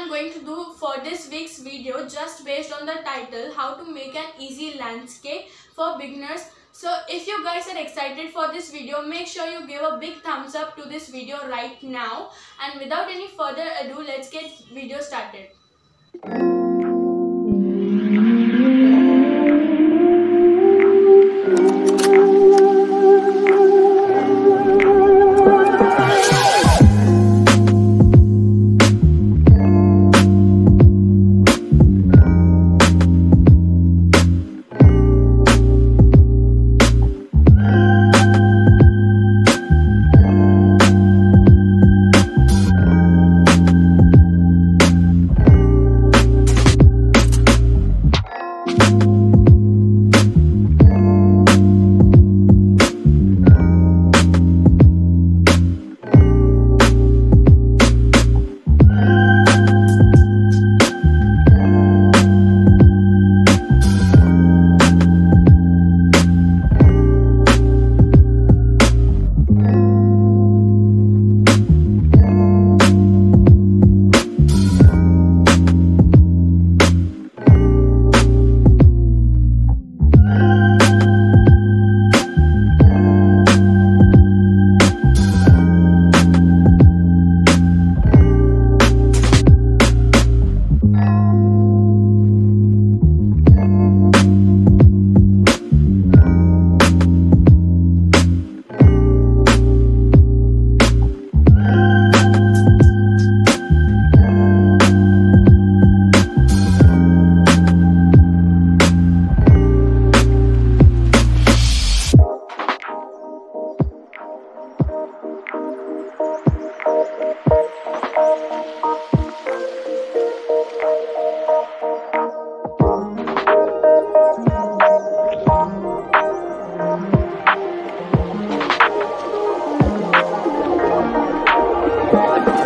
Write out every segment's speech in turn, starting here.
I'm going to do for this week's video just based on the title how to make an easy landscape for beginners. So if you guys are excited for this video make sure you give a big thumbs up to this video right now and without any further ado let's get video started.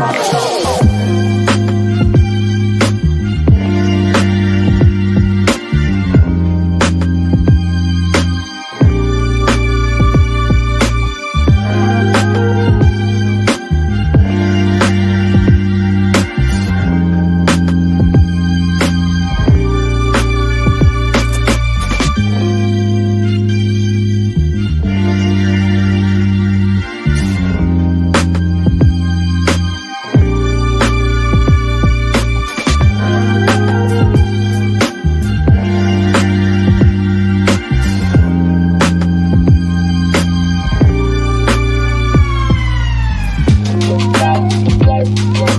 Bye. Thank.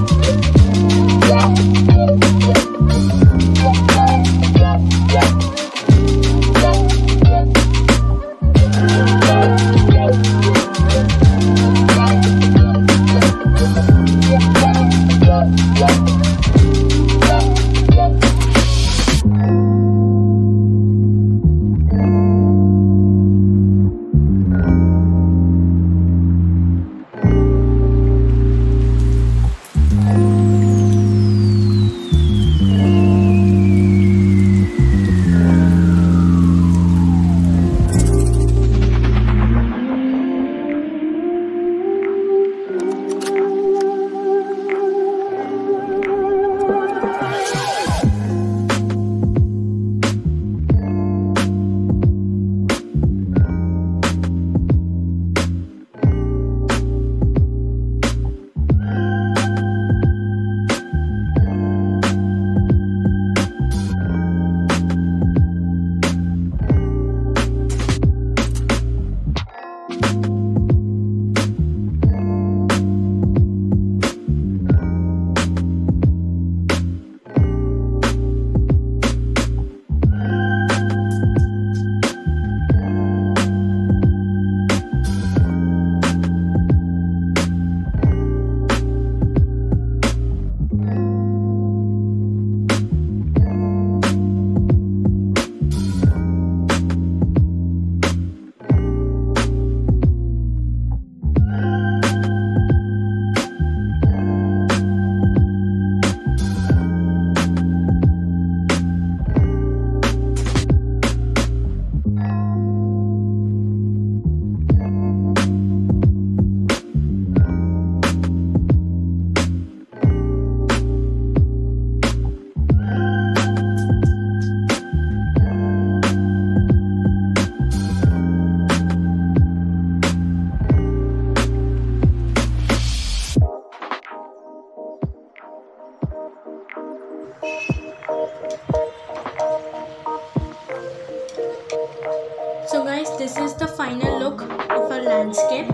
This is the final look of our landscape.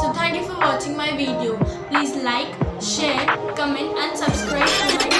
So thank you for watching my video. Please like, share, comment and subscribe